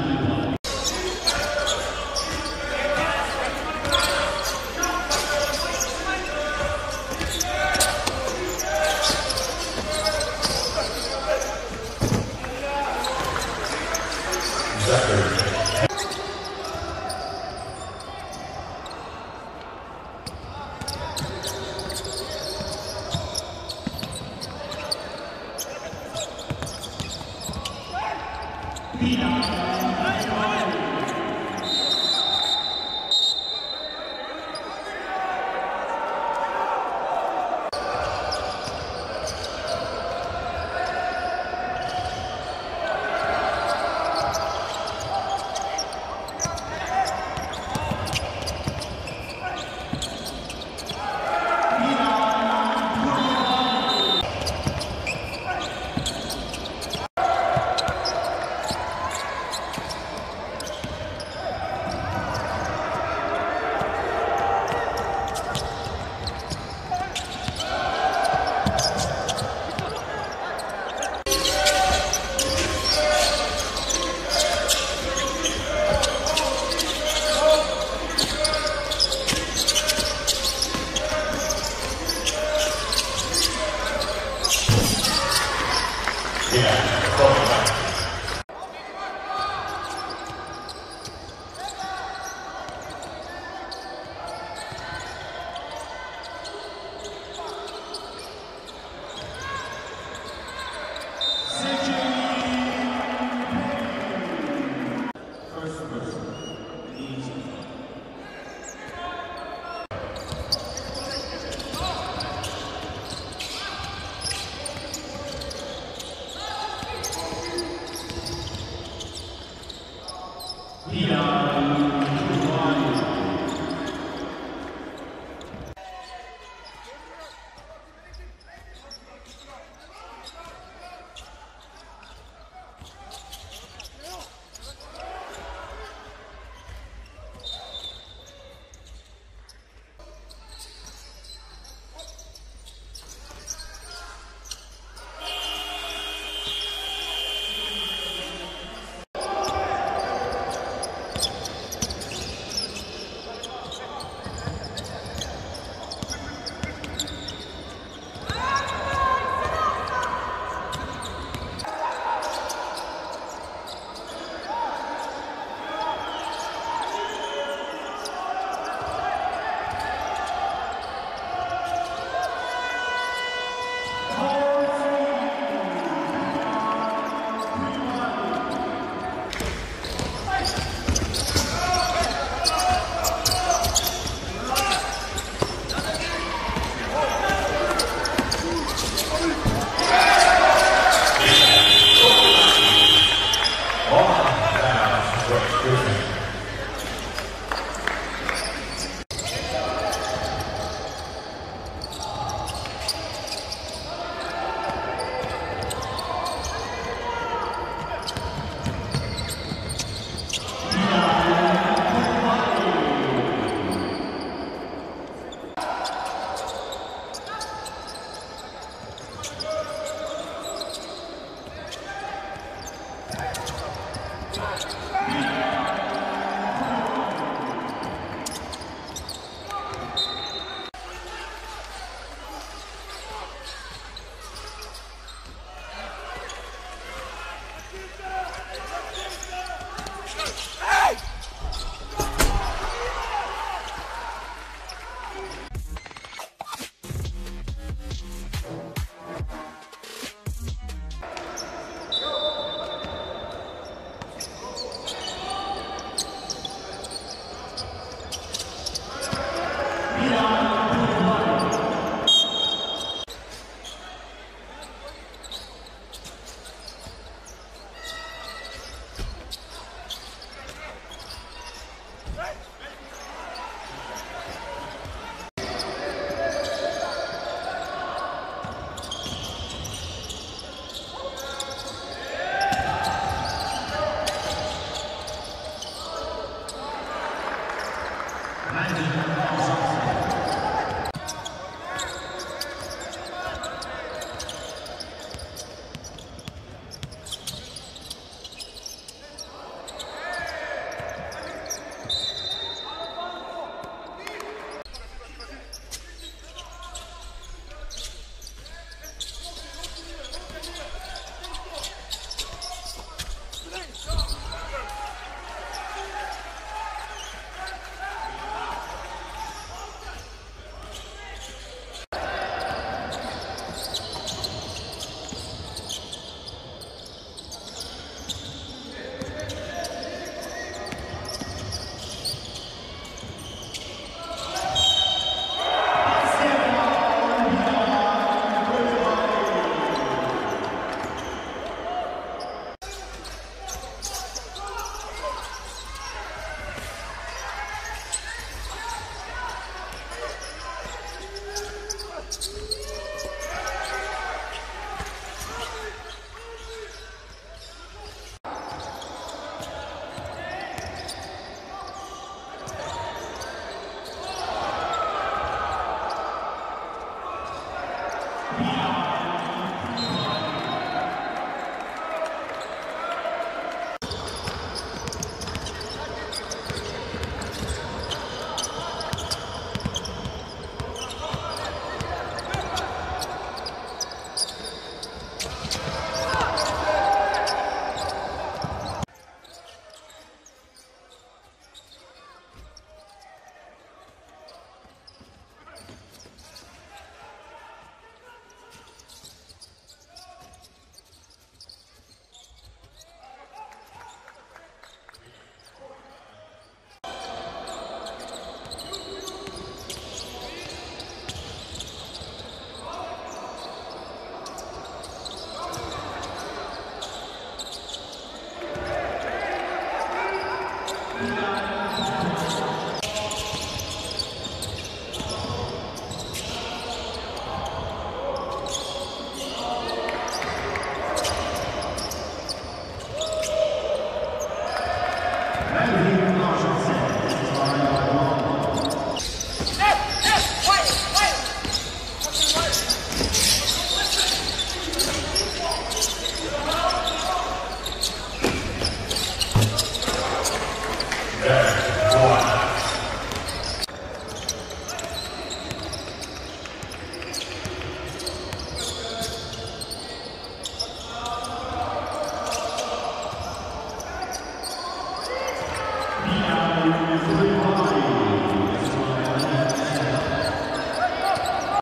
time. Yeah. Yeah.